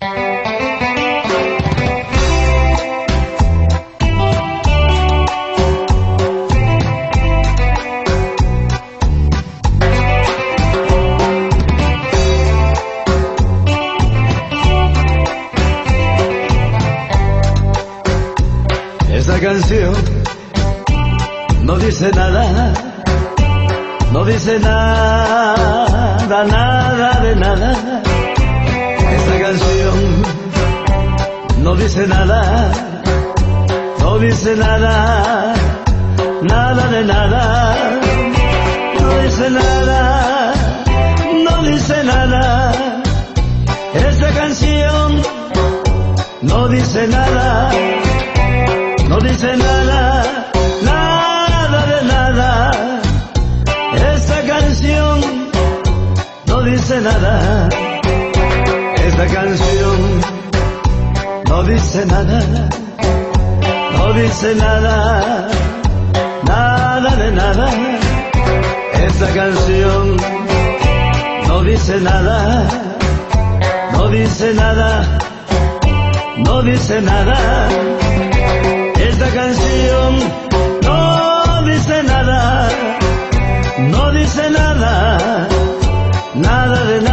Esta canción no dice nada, no dice nada, nada de nada. Dice nada, no dice nada, nada de nada. No dice nada, no dice nada. Esta canción no dice nada no dice nada, nada de nada. Esta canción no dice nada. Dice nada, no dice nada, nada de nada. Esta canción no dice nada, no dice nada, no dice nada. Esta canción no dice nada, no dice nada, nada de nada.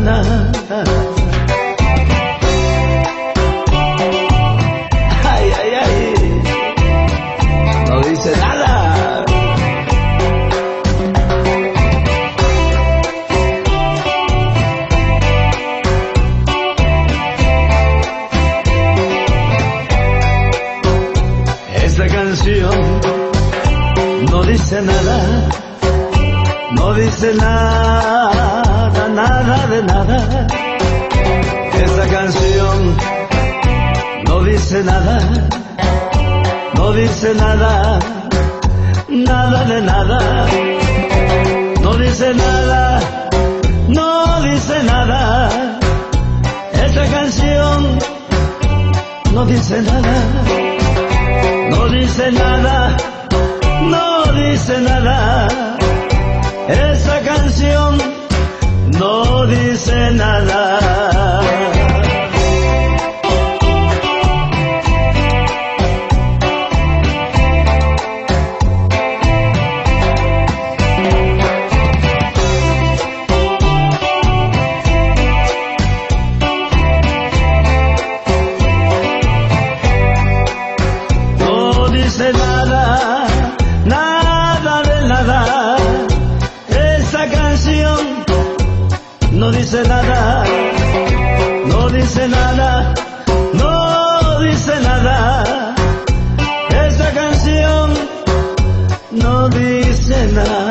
Nada. Ay, ay, ay, no dice nada. Esta canción no dice nada, no dice nada, nada de nada. Esta canción no dice nada, no dice nada, nada de nada. No dice nada, no dice nada. Esta canción no dice nada no dice nada, no dice nada. Esa no dice no dice nada, no dice nada, no dice nada. Esa canción no dice nada.